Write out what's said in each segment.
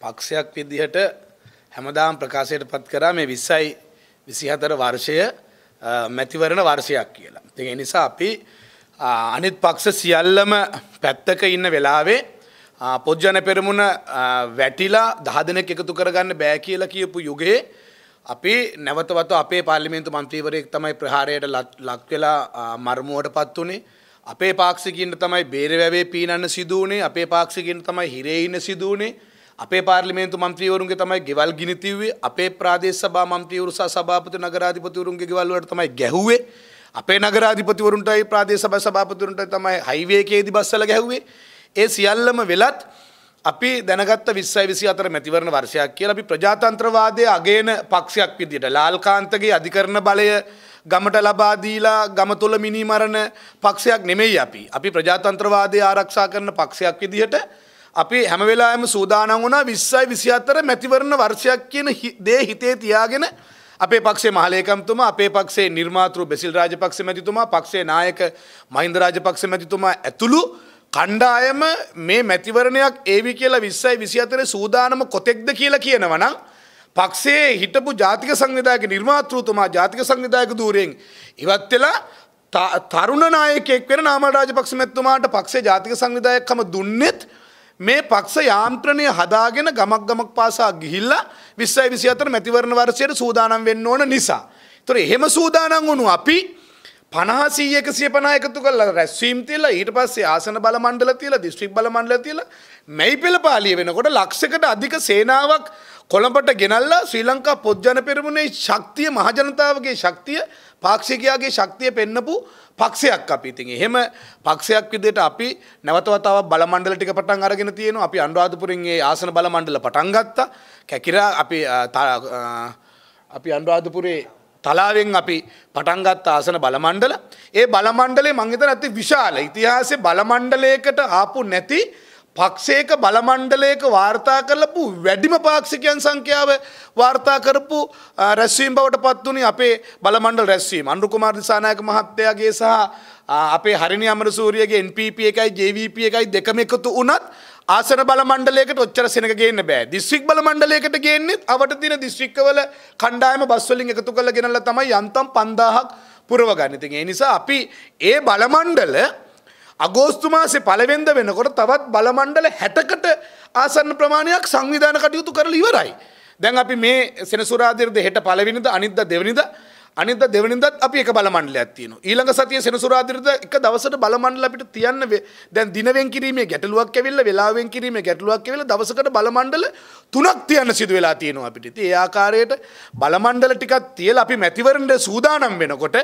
පක්ෂයක් විදිහට හැමදාම් ප්‍රකාශයට පත් කරා මේ විස්සයි විසිහතර වර්ෂය මැතිවරණ වර්ෂයක් කියලා. තිය නිසා අපි අනිත් පක්ෂ සියල්ලම පැත්තක ඉන්න වෙලාවේ පොජ්ජන පෙරමුණ වැටිලා දහදනෙක් එකතු කරගන්න බෑ කියලා කියපු යුගයේ අපි නැවතවත අපේ පාර්ලිමේන්තු මන්ත්‍රීවරයෙක් තමයි ප්‍රහාරයට ලක්වෙලා මර්මුවට පත් වනේ අපේ පාක්ෂිකින්ට තමයි බේරවැවේ පීනන්න සිදුවනේ අපේ පාක්ෂිකින් තමයි හිරේඉන්න සිදුවනේ අපේ පාර්ලිමේන්තු මන්ත්‍රීවරුන්ගේ තමයි ගෙවල් ගිනිතිව්වේ අපේ ප්‍රාදේශ සභා මන්ත්‍රීවරු සහ සභාපති නගරාධිපතිවරුන්ගේ ගෙවල් වලට තමයි ගැහුවේ. අපේ නගරාධිපතිවරුන්ටයි ප්‍රාදේශ සභා සභාපතිවරුන්ට තමයි හයිවේ එකේදී බස්සල ගැහුවේ. ඒ සියල්ලම වෙලත් අපි දැනගත්ත විස්සයි විසි අතර මැතිවරණ වර්ෂයක් කියලා අපි ප්‍රජාතන්ත්‍රවාදය අගේන පක්ෂයක් විදිට ලාල්කාන්තගේ අධිකරණ බලය ගමට ලබාදීලා ගම තුළ මිනිමරණ පක්ෂයක් නෙමෙයි අපි. අපි ප්‍රජාතන්ත්‍රවාදය ආරක්ෂා කරන පක්ෂයක් විදිහට අපි හැමවෙලාම සූදානන් වුණා විස්සයි විසි අතර මැතිවරණ වර්ෂයක් කියන දේ හිතේ තියාගෙන අපේ පක්ෂේ මහලේකම්තුමා අපේ පක්ෂේ නිර්මාතෘ බෙසිල් රාජපක්ෂ මැතිතුමා පක්ෂේ නායක මහින්ද රාජපක්ෂ මැතිතුමා ඇතුළු කණ්ඩායම මේ මැතිවරණයක් ඒවි කියලා විස්සයි විසි අතර සූදානම කොතෙක්ද කියලා කියනවනම් පක්ෂේ හිටපු ජාතික සංවිධායක නිර්මාතෘතුමා ජාතික සංවිධායක දූරයෙන් ඉවත් වෙලා තරුණ නායකෙක් වෙන නාමල් රාජපක්ෂ මැතිතුමාට පක්ෂේ ජාතික සංවිධායකකම දුන්නෙත් මේ පක්ෂ යාන්ත්‍රණය හදාගෙන ගමක් ගමක් පාසා ගිහිල්ලා විස්සයි විසි අතර මැතිවරණ වර්ෂයට සූදානම් වෙන්න ඕන නිසා. තොර එහෙම සූදානන් වුණු අපි පනහසී එකසිය පනා එකතු කල රැස්වීම් තියල ඊට පස්සේ ආසන බල මණ්ඩල තියල දිස්ත්‍රික් බල මණ්ඩල තියල මැයි පෙළ පාලිය වෙනකොට ලක්ෂකට අධික සේනාවක් කොළඹට ගෙනල්ලා ශ්‍රී ලංකා පොද්ජන පෙරමුණේ ශක්තිය මහජනතාවගේ ශක්තිය පාක්ෂිකයාගේ ශක්තිය පෙන්නපු පක්ෂයක් අපි. ඉතින් එහෙම පක්ෂයක් විදිහට අපි නැවතවතාවක් බලමණ්ඩල ටික පටන් අරගෙන තියෙනවා. අපි අනුරාධපුරෙන් ඒ ආසන බලමණ්ඩල පටන් ගත්තා. කැකිරා අපි අපි අනුරාධපුරේ තලාවෙන් අපි පටන්ගත් ආසන බලමණ්ඩල ඒ බලමණ්ඩලේ මං හිතන ඇති විශාල. ඉතිහාසයේ බලමණ්ඩලයකට ආපු නැති පක්ෂයක බලමණ්ඩලයක වාර්තා කරලපු වැඩිම පාක්ෂිකයන් සංඛ්‍යාව වාර්තා කරපු රැස්වීම් බවට පත් වුණේ අපේ බලමණ්ඩල රැස්වීම. අනුරු කුමාර දිසානායක මහත්තයාගේ සහ අපේ හරිනි අමරසූරියගේ NPP එකයි JVP එකයි දෙකම එකතු වුණත් ආසන බල මණ්ඩලයකට ඔච්චර සෙනක ගේන්න බෑ. දිස්ත්‍රික් බල මණ්ඩලයකට ගේන්නෙත් අවට තින දිස්ත්‍රික්කවල කණ්ඩායම බස්වලින් එකතු කළ ගෙනල්ල තමයි යන්තම් පන්දාහක් පුරව ගන්නතින් ඒ නිසා අපි ඒ බලමණ්ඩල අගෝස්තු මාසේ පළවෙන්ද වෙනකොට තවත් බලමණ්ඩල හැටකට ආසන්න ප්‍රමාණයක් සංවිධාන කටයුතු කරල ඉවරයි. දැන් අපි මේ සෙනසුරාදිරද හෙට පලවිනිද අනිද්ද දෙවනිද අනිද දෙවනිදත් අපි එක බලමණ්ඩලයක් තියෙනවා. ඊළඟ සතිය සෙනසුරාදිරද එක දවසට බලමණ්ඩල අපිට තියන්න දැන් දිනවෙන් කිරීමේ ගැටලුවක් ඇවිල්ලා වෙලාවෙන් කිරීමේ ගැටලුවක් ඇවිල්ලා දවසකට බලමණ්ඩල තුනක් තියන්න සිදු වෙලා තියෙනවා අපිට. ඉතින් ඒ ආකාරයට බලමණ්ඩල ටිකක් තියලා අපි මැතිවරණයට සූදානම් වෙනකොට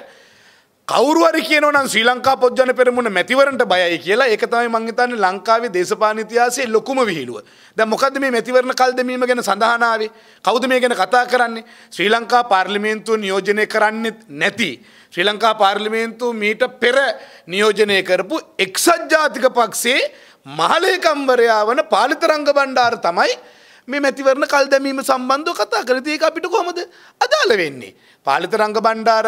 කවරුවරි කියනවනම් ශ්‍රී ලංකා පොජ්ජන පෙරමුණ මැතිවරට බයයි කියලා ඒක තමයි මං හිතන්නේ ලංකාවේ දේශපාලන ඉතිහාසයේ ලොකුම විහිළුව. දැන් මොකද්ද මේ මැතිවරණ කල් දෙමීම ගැන සඳහනාවේ? කවුද මේ ගැන කතා කරන්නේ? ශ්‍රී ලංකා පාර්ලිමේන්තුව නියෝජනය කරන්නේ නැති ශ්‍රී ලංකා පාර්ලිමේන්තුව මීට පෙර නියෝජනය කරපු එක්සත් ජාතික පක්ෂයේ මහලේකම්වරයා වන පාලිතරංග බණ්ඩාර තමයි මේ මැතිවරණ කල් දැමීම සම්බන්ධව කතා කරති ඒක අපිට කොහොමද? අදාළ වෙන්නේ. පාලිත රංග බණ්ඩාර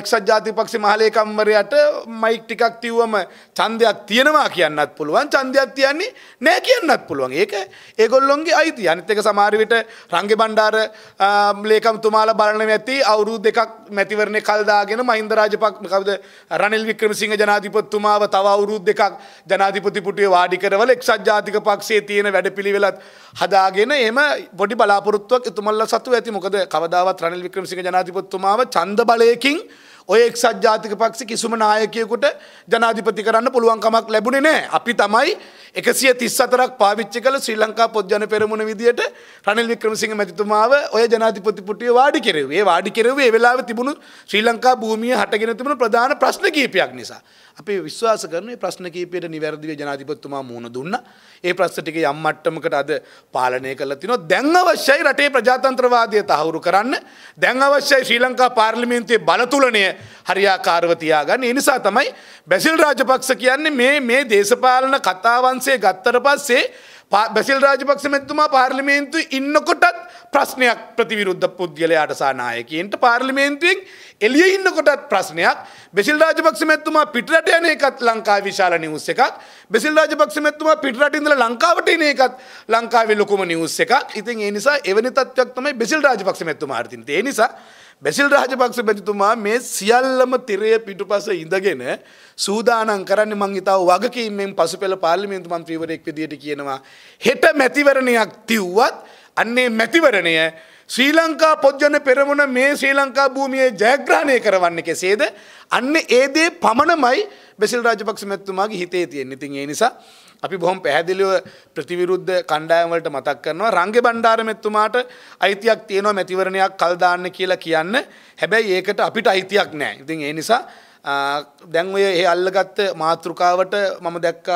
එක්සත් ජාතිපක්ෂ මහලේකම්වරයට මයික් ටිකක් තිව්වම ඡන්දයක් තියෙනවා කියන්නත් පුළුවන්. ඡන්දයක් තියන්නේ නෑ කියන්නත් පුළුවන්. ඒක ඒගොල්ලොන්ගේ අයිතිය. අනිත් එක සමහර විට රංගේ බණ්ඩාර ලේකම්තුමාලා බලන ඇති අවුරුදු දෙකක් මැතිවරණේ කල් දාගෙන මහින්ද රාජපක්ෂ කවුද? රනිල් වික්‍රමසිංහ ජනාධිපතිතුමාව තව අවුරුදු දෙකක් ජනාධිපති පුටුවේ වාඩි කරවල එක්සත් ජාතික පක්ෂයේ තියෙන වැඩපිළිවෙලත් හදාගෙන එහෙම පොඩි බලාපොරොත්තුවක් එතුමල්ලා සතු ඇති මොකද කවදාවත් රනිල් වික්‍රමසිංහ ජනාධිපති ජනාධිපතිතුමාව ඡන්ද බලයකින් ඔය එක්සත් ජාතික පක්ෂ කිසිම නායකයෙකුට ජනාධිපති කරන්න පුළුවන්කමක් ලැබුණේ නැහැ. අපි තමයි 134ක් පාවිච්චි කළ ශ්‍රී ලංකා පොත්ජන පෙරමුණ විදියට රනිල් වික්‍රමසිංහ මැතිතුමාව ඔය ජනාධිපති පුටුවේ වාඩි කෙරෙව්වේ. ඒ වාඩි කෙරෙව්වේ ඒ වෙලාවේ තිබුණු ශ්‍රී ලංකා භූමිය හටගෙන තිබුණු ප්‍රධාන ප්‍රශ්න කීපයක් නිසා. අපි විශ්වාස කරන ප්‍රශ්න කීපයට නිවැරදිව ජනාධිපතිතුමා මුහුණ දුන්නා. ඒ ප්‍රශ්න ටික යම් මට්ටමකට අද පාලනය කරලා තිනවා. දැන් අවශ්‍යයි රටේ ප්‍රජාතන්ත්‍රවාදය තහවුරු කරන්න. දැන් අවශ්‍යයි ශ්‍රී ලංකා පාර්ලිමේන්තුවේ බලතුලනය හරියාකාරව තියාගන්න. ඒ නිසා තමයි බැසිල් රාජපක්ෂ කියන්නේ මේ මේ දේශපාලන කතාවන්සේ ගත්තට පස්සේ බැසිල් රාජපක්ෂ මැතුමා පාර්ලිමේන්තු ඉන්නකොටත් ප්‍රශ්නයක් ප්‍රතිවිරුද්ධ පුද්ගලයාට සානායකන්ට පාර්ලිමේන්තුවෙන් එලිය ඉන්නකොටත් ප්‍රශ්නයක්. බෙසිල් රාජපක්ෂ මැතුමා පිටරට යන එකත් ලංකා විශාල නිවස් එකක්. බෙසිල් රාජපක්ෂ මැතුමා පිටරට ඉඳලා ලංකාවට එන එකත් ලංකාවේ ලොකුම නිවස් එකක්. ඉතින් ඒ නිසා එවැනි තත්ත්වයක් තමයි බෙසිල් රාජපක්ෂ මැතුමාට තියෙන්නේ. ඒ නිසා බැසිල් රාජපක්ෂ මැතිතුමා මේ සියල්ලම තිරය පිටුපස ඉඳගෙන සූදානම් කරන්න මං හිතාව වගකීමෙන් පසු පෙළ පාර්ලිමේන්තු මන්ත්‍රීවරයෙක් විදියට කියනවා. හෙට මැතිවරණයක් තිව්වත් අන්නේ මැතිවරණය ශ්‍රී ලංකා පොද්ජන පෙරමුණ මේ ශ්‍රී ලංකා භූමියේ ජයග්‍රහණය කරවන්න කෙසේද අන්න ඒදේ පමණමයි බෙසිල් රාජපක්ෂ මැතිතුමාගේ හිතේ තියෙන. ඉතින් ඒ නිසා අපි බොහොම පැහැදිලිව ප්‍රතිවිරුද්ධ කණ්ඩායම් වලට මතක් කරනවා රංගේ බණ්ඩාර මෙතුමාට අයිතියක් තියෙනවා මැතිවරණයක් කල් දාන්න කියලා කියන්න. හැබැයි ඒකට අපිට අයිතියක් නැහැ. ඉතින් ඒ නිසා දැන් ඔය ඒ අල්ලගත්ත මාතෘකාවට මම දැක්ක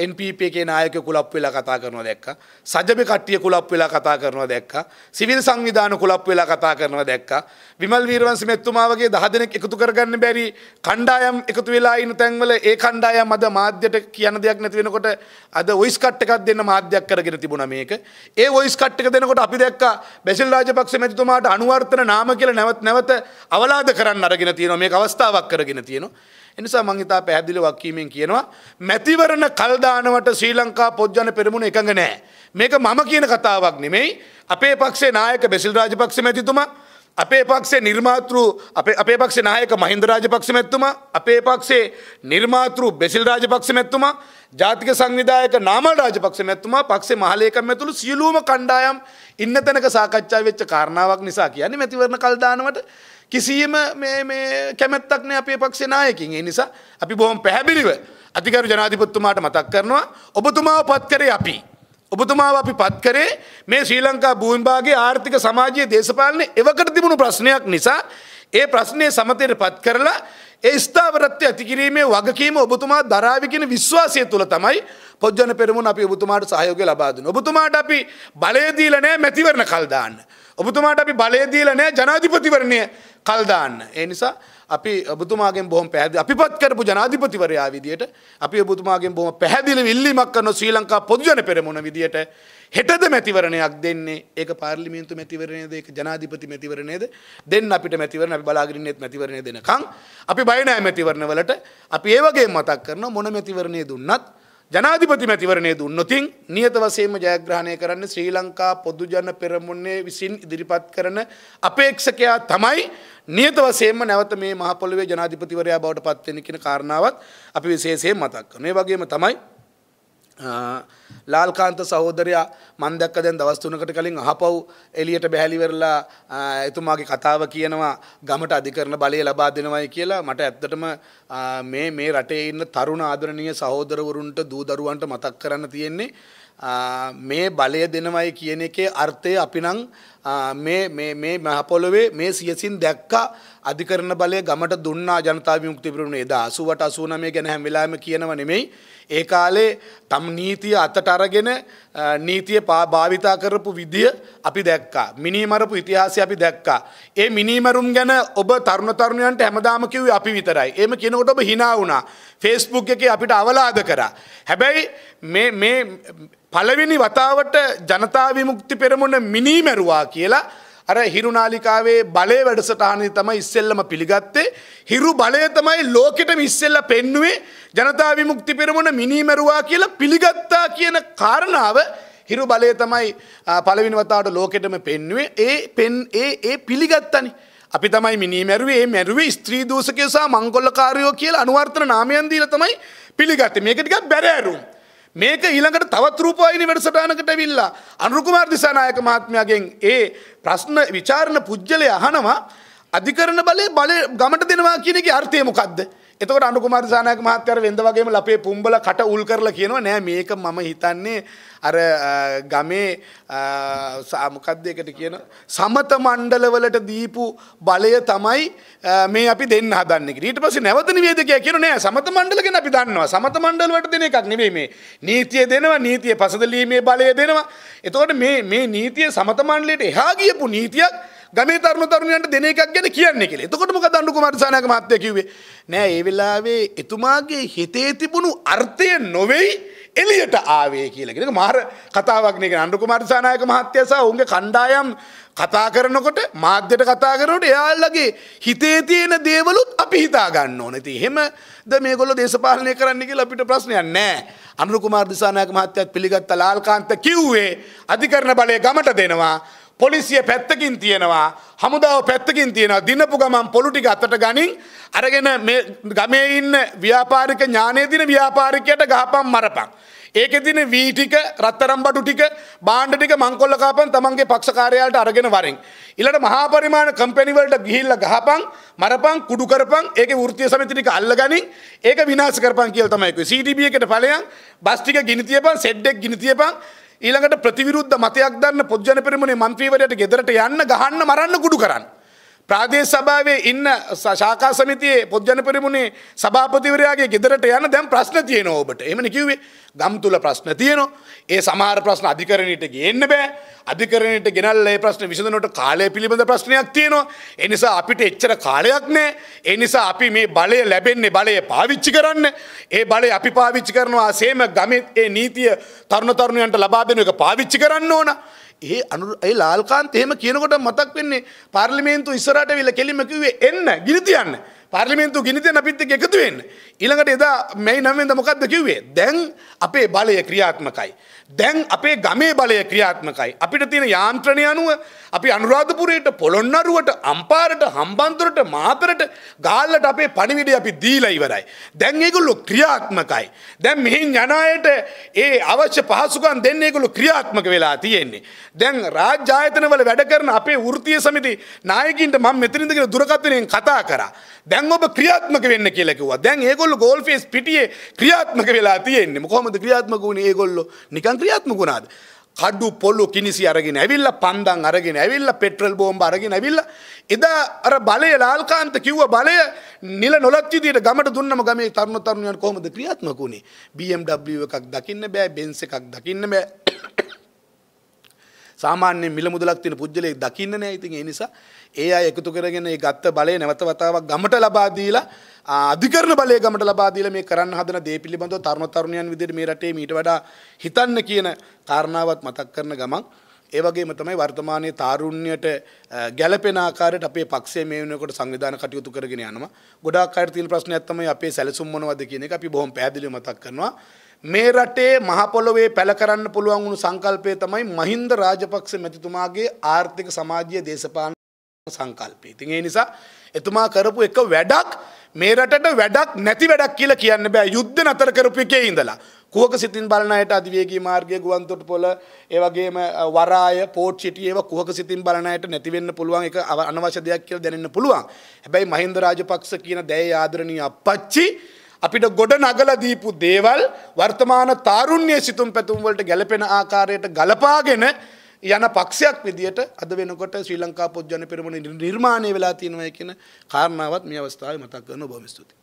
NPP එකේ නායක කුලප් වෙලා කතා කරනවා දැක්ක. සජබේ කට්ටිය කුලප් වෙලා කතා කරනවා දැක්ක. සිවිල් සංවිධාන කුලප් වෙලා කතා කරනවා දැක්ක. විමල් වීරවංශ මෙතුමා වගේ 10 දෙනෙක් එකතු කරගන්න බැරි කණ්ඩායම් එකතු වෙලා ඉන්න තැන්වල ඒ කණ්ඩායම් අද මාධ්‍යට කියන දෙයක් නැති වෙනකොට අද වොයිස් කට් එකක් දෙන්න මාධ්‍යයක් කරගෙන තිබුණා මේක. ඒ වොයිස් කට් එක දෙනකොට අපි දැක්කා බැසිල් රාජපක්ෂ මැතිතුමාට අනුවර්තන නාම කියලා නැවත නැවත අවලාද කරන්න අරගෙන තියෙනවා මේක අවස්ථාවක් කරගෙන තියෙනවා. එනිසා මං හිතා පැහැදිලි වක්කීමෙන් කියනවා මැතිවරණ කල්දානවට ශ්‍රී ලංකා පොද්ජන පෙරමුණ එකඟ නෑ. මේක මම කියන කතාවක් නෙමෙයි අපේ පක්ෂේ නායක බෙසිල් රාජපක්ෂ මැතිතුමා අපේ පක්ෂේ නිර්මාතෘ අපේ පක්ෂ නායක මහින්ද රාජපක්ෂ මැත්තුමා අපේ පක්ෂේ නිර්මාතෘ බෙසිල් රාජපක්ෂ මැත්තුමා ජාතික සංවිධායක නාමල් රාජපක්ෂ මැත්තුමා පක්ෂේ මහලේකම් ඇතුළු සියලුම කණ්ඩායම් ඉන්න තැනක සාකච්ඡා වෙච්ච කාරණාවක් නිසා කියන්නේ මැතිවරණ කල් දානවට කිසියම් මේ කැමැත්තක් නෑ අපේ පක්ෂේ නායකින්. ඒ නිසා අපි බොහොම පැහැදිලිව අතිගරු ජනාධිපතිතුමාට මතක් කරනවා ඔබතුමාව පත් කරේ අපි. ඔබතුමාව අපි පත් කරේ මේ ශ්‍රී ලංකා භූමිභාගයේ ආර්ථික සමාජීය දේශපාලන. එවකට තිබුණු ප්‍රශ්නයක් නිසා ඒ ප්‍රශ්නය සමතයට පත් කරලා ඒ ස්ථාවරත්වය ඇති කිරීමේ වගකීම ඔබතුමා දරාවි කියන විශ්වාසය තුළ තමයි පොජ්ජන පෙරමුණ අපි ඔබතුමාට සහයෝගය ලබා දුන්නේ. ඔබතුමාට අපි බලය දීලා නැහැ මැතිවරණ කල් දාන්න. ඔබතුමාට අපි බලය දීලා නැහැ ජනාධිපතිවරණය කල් දාන්න. ඒ නිසා අපි ඔබතුමාගෙන් බොහොම පැහැදිලි අපිපත් කරපු ජනාධිපතිවරයා විදියට අපි ඔබතුමාගෙන් බොහොම පැහැදිලි ඉල්ලීමක් කරන ශ්‍රී ලංකා පොදු ජන පෙරමුණ විදියට හෙටද මැතිවරණයක් දෙන්නේ? ඒක පාර්ලිමේන්තු මැතිවරණයද? ඒක ජනාධිපති මැතිවරණයද? දෙන්න අපිට මැතිවරණ අපි බලාගෙන ඉන්නෙත් මැතිවරණය දෙනකන් අපි බය නැහැ මැතිවරණ වලට. අපි ඒ වගේම මතක් කරනවා මොන මැතිවරණය දුන්නත් ජනාධිපති මැතිවරණය දුන්නොතින් නියත වශයෙන්ම ජයග්‍රහණය කරන්න ශ්‍රී ලංකා පොදුජන පෙරමුණේ විසින් ඉදිරිපත් කරන අපේක්ෂකයා තමයි නියත වශයෙන්ම නැවත මේ මහ පොළොවේ ජනාධිපතිවරයා බවට පත් වෙන කියන කාරණාවත් අපි විශේෂයෙන් මතක් කරනවා. මේ වගේම තමයි ලාල්කාන්ත සහෝදරයා මන් දැක්ක දැන් දවස් තුනකට කලින් අහපව්. එළියට බැහැලි වෙරලා එතුමාගේ කතාව කියනවා ගමට අධිකරණ බලය ලබා දෙනවයි කියලා. මට ඇත්තටම මේ මේ රටේ ඉන්න තරුණ ආදරණීය සහෝදරවරුන්ට දූ දරුවන්ට මතක් කරන්න තියෙන්නේ මේ බලය දෙනවයි කියන එකේ අර්ථය අපි නම් මේ මේ මහපොළොවේ මේ සියසින් දැක්කා. අධිකරණ බලය ගමට දුන්නා ජනතා විමුක්ති පෙරමුණ එදා 80ට 89 ගැන හැම වෙලාවෙම කියනව නෙමෙයි. ඒ කාලේ තම නීතිය අතට අරගෙන නීතිය භාවිතා කරපු විදිය අපි දැක්කා. මිනිමරපු ඉතිහාසය අපි දැක්කා. ඒ මිනිමරුම් ගැන ඔබ තරුණ තරුණයන්ට හැමදාම කිව්වේ අපි විතරයි. එහෙම කියනකොට ඔබ hina වුණා. Facebook එකේ අපිට අවලාද කරා. හැබැයි මේ මේ පළවෙනි වතාවට ජනතා විමුක්ති පෙරමුණ මිනිමරුවා කියලා අර හිරුනාලිකාවේ බලය වැඩසටහනේ තමයි ඉස්සෙල්ලම පිළිගත්තේ. හිරු බලය තමයි ලෝකෙටම ඉස්සෙල්ලා පෙන්නුවේ. ජනතා විමුක්ති පෙරමුණ මිනිමරුවා කියලා පිළිගත්තා කියන කාරණාව හිරු බලය තමයි පළවෙනි වතාවට ලෝකෙටම පෙන්නුවේ. ඒ පෙන් ඒ ඒ පිළිගත්තනි. අපි තමයි මිනී මැරුවේ ඒ මැරුවේ ස්ත්‍රී දූෂකයෝ සහ මංගොල්ලකාරයෝ කියලා අනුවර්තන නාමයන් දීලා තමයි පිළිගත්තේ. මේක ටිකක් බැරෑරුම් මේක ඊළඟට තවත් රූපවාහිනී වැඩසටහනකට ඇවිල්ලා අනුරු කුමාර දිසානායක මහත්මයාගෙන් ඒ ප්‍රශ්න විචාරණ පුජ්‍යලය අහනවා අධිකරණ බලය බලය ගමට දෙනවා කියන එකේ අර්ථය මොකද්ද? එතකොට අනුරු කුමාර දිසානායක මහත්තයාර වෙන්ද වගේම ලපේ පුම්බල කට උල් කරලා කියනවා නෑ මේක මම හිතන්නේ අර ගමේ මොකක්ද ඒකට කියන සමත මණ්ඩලවලට දීපු බලය තමයි මේ අපි දෙන්න හදන්නේ. ඊට පස්සේ නැවත නිවේදකයා කියන නෑ සමත මණ්ඩල ගැන අපි දන්නවා. සමත මණ්ඩල වලට දෙන එකක් නෙමෙයි මේ. නීතිය දෙනවා, නීතිය පසදලීමේ බලය දෙනවා. එතකොට මේ මේ නීතිය සමත මණ්ඩලයට එහා ගියපු නීතියක් ගමේ තරුණ තරුණයන්ට දෙන එකක් ගැන කියන්නේ කියලා. එතකොට මොකද අනුරු කුමාර සානායක මහත්තයා කිව්වේ? නෑ ඒ වෙලාවේ එතුමාගේ හිතේ තිබුණු අර්ථය නොවේයි එලියට ආවේ කියලගෙන මාර කතාවක්නක අන්ඩුකුමාර සානායක මහත්‍යසා උන්ගේ කණ්ඩායම් කතා කරනකොට මාධ්‍යට කතා කරනට එයාල්ලගේ හිතේ තියෙන දේවලුත් අපි හිතා ගන්න ඕන. ති හෙම ද මේගොල්ල දේශපාලනය කරන්න කියලා අපිට ප්‍රශ්නයක් නෑ. අනුකුමාර දිසානායක මහත්තයත් පිළිගත්ත. ලාල්කාන්ත කිව්වේ අධිකරණ බලය ගමට දෙනවා. පොලිසිය පැත්තකින් තියෙනවා හමුදාව පැත්තකින් තියෙනවා දිනපු ගමන් පොළුටික අතට ගනින් අරගෙන ගමේ ඉන්න ව්‍යාපාරික ඥානය දින ව්‍යාපාරිකයට ගහපම් මරපන්. ඒක තින වීටික රත්තරම් බඩු ටික බාණ්ඩ ටික මංකොල්ල කාපන් තමන්ගේ පක්ෂකාරයාට අරගෙන වරෙන්. ඉලට මහාපරිමාණ කම්පැනිවලට ගිහිල්ල ගහපන් මරපන් kudu කරපන් ඒක වෘතිය සමිති ටික අල්ලගනින් ඒක විනාශ කරපන් කියලා තමයි කිව්වේ. CTB එකට ඵලයන් බස් ටික ගිනි තියපන් සෙඩ් එක ගිනි තියපන් ඊළඟට ප්‍රතිවිරුද්ධ මතයක් දන්න පොද්ජන පෙරමුණේ මන්ත්‍රීවරයට ගෙදරට යන්න ගහන්න මරන්න කුඩු කරන්න. ප්‍රාදේශ සභාවේ ඉන්න ශාකා සමිතියේ පොද්ජන පෙරමුණේ සභාපතිවරයාගේ ගෙදරට යන්න දැන් ප්‍රශ්න තියෙනවා ඔබට. එහෙමනේ කිව්වේ. ගම් තුල ප්‍රශ්න තියෙනවා. ඒ සමහර ප්‍රශ්න අධිකරණයට ගේන්න බෑ. අධිකරණයට ගෙනල්ලා ඒ ප්‍රශ්න විසඳනකොට කාලය පිළිබඳ ප්‍රශ්නයක් තියෙනවා. ඒ නිසා අපිට එච්චර කාලයක් නෑ. ඒ නිසා අපි මේ බලය ලැබෙන්නේ බලය පාවිච්චි කරන්න. ඒ බලය අපි පාවිච්චි කරනවා සේම ගමේ ඒ නීතිය තරුණ තරුණයන්ට ලබා දෙන එක පාවිච්චි කරන්න ඕන. ඒ අනු ඒ ලාල්කාන්ත එහෙම කියනකොට මතක් වෙන්නේ පාර්ලිමේන්තු ඉස්සරහට ඇවිල්ලා කෙලින්ම කිව්වේ එන්න ගිනි තියන්න. පාර්ලිමේන්තු ගිනි තියන අපිත් එක්ක එකතු වෙන්න. ඊළඟට එදා මැයි 9 වෙනිදා මොකද්ද කිව්වේ? දැන් අපේ බලය ක්‍රියාත්මකයි. දැන් අපේ ගමේ බලය ක්‍රියාත්මකයි. අපිට තියෙන යාන්ත්‍රණය අනුව අපි අනුරාධපුරයට පොළොන්නරුවට අම්පාරට හම්බන්තොරට මාතරට ගාල්ලට අපේ පණිවිඩය අපි දීලා ඉවරයි. දැන් ඒගොල්ලෝ ක්‍රියාත්මකයි. දැන් මෙහින් යන අයට ඒ අවශ්‍ය පහසුකම් දෙන්න ඒගොල්ලෝ ක්‍රියාත්මක වෙලා තියෙන්නේ. දැන් රාජ්‍ය ආයතනවල වැඩ කරන අපේ වෘත්තීය සමිති නායකින්ට මම මෙතන ඉඳගෙන දුරකථනයෙන් කතා කරා. දැන් ඔබ ක්‍රියාත්මක වෙන්න කියලා කිව්වා. දැන් ඒගොල්ලෝ ගෝල් ෆේස් පිටියේ ක්‍රියාත්මක වෙලා තියෙන්නේ. කොහොමද ක්‍රියාත්මක වුණේ ඒගොල්ලෝ? නිකන් ක්‍රියාත්මක වුණාද? කඩු පොල්ලු කිනිසි අරගෙන ඇවිල්ලා පන්දන් අරගෙන ඇවිල්ලා පෙට්‍රල් බෝම්බ අරගෙන ඇවිල්ලා. එදා අර බලය ලාල්කාන්ත කිව්ව බලය නිල නොලත් විදියට ගමට දුන්නම ගමේ තරුණ තරුණයන් කොහොමද ක්‍රියාත්මක වුණේ BMW එකක් දකින්න බෑ බෙන්ස් එකක් දකින්න බෑ. සාමාන්‍ය මිල මුදලක් තියෙන පුජ්‍යලේ දකින්න නෑ. ඉතින් ඒ නිසා ඒ අය එකතු කරගෙන ඒ ගත්ත බලය නැවත වතාවක් ගමට ලබා දීලා අධිකරණ බලය ගමට ලබා දීලා මේ කරන්න හදන දේ පිළිබඳව තරුණ තරුණියන් විදිහට මේ රටේ මීට වඩා හිතන්න කියන කාරණාවත් මතක් කරන ගමන් ඒ වගේම තමයි වර්තමානයේ තාරුණ්‍යයට ගැළපෙන ආකාරයට අපේ පක්ෂය මේ වෙනකොට සංවිධාන කටයුතු කරගෙන යනවා. ගොඩාක් අයට තියෙන ප්‍රශ්නයක් තමයි අපේ සැලසුම් මොනවද කියන එක අපි බොහොම පැහැදිලිව මතක් කරනවා. මේ රටේ මහ පොළොවේ පැල කරන්න පුළුවන් වුණු සංකල්පය තමයි මහින්ද රාජපක්ෂ මැතිතුමාගේ ආර්ථික සමාජීය දේශපාලන සංකල්පය. ඉතින් ඒ නිසා එතුමා කරපු එක වැඩක් මේ රටට වැඩක් නැති වැඩක් කියලා කියන්න බෑ. යුද්ධ නතර කරපු එකේ ඉඳලා. කුවක සිතින් බලන අයට අධිවේගී මාර්ගය ගුවන්තොටුපොළ ඒ වගේම වරාය පෝට් සිටි ඒවා කුවක සිතින් බලන අයට නැති වෙන්න පුළුවන් ඒක අනවශ්‍ය දෙයක් කියලා දැනෙන්න පුළුවන්. හැබැයි මහින්ද රාජපක්ෂ කියන දැයේ ආදරණීය අප්පච්චි අපිට ගොඩ නගලා දීපු දේවල් වර්තමාන තාරුණ්‍ය සිතුම් පැතුම් වලට ගැලපෙන ආකාරයට ගලපාගෙන යන පක්ෂයක් විදියට අද වෙනකොට ශ්‍රී ලංකා පොත් ජන පෙරමුණ නිර්මාණය වෙලා තියෙනවා කියන කාරණාවත් මේ අවස්ථාවේ මතක් කරන බොහොම ස්තුතියි.